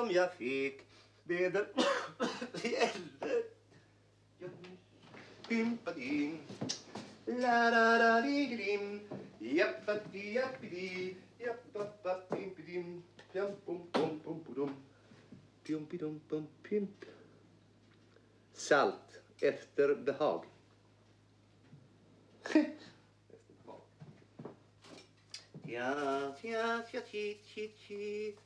som jag fick bäder i elden. Dimpadin, la la la di dim, jappati jappidi, jappapapimpidim, pjam pum pum pum pum pum pum pum Salt efter behag. Ja, ja, ja, ti, ti, ti.